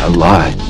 I lied.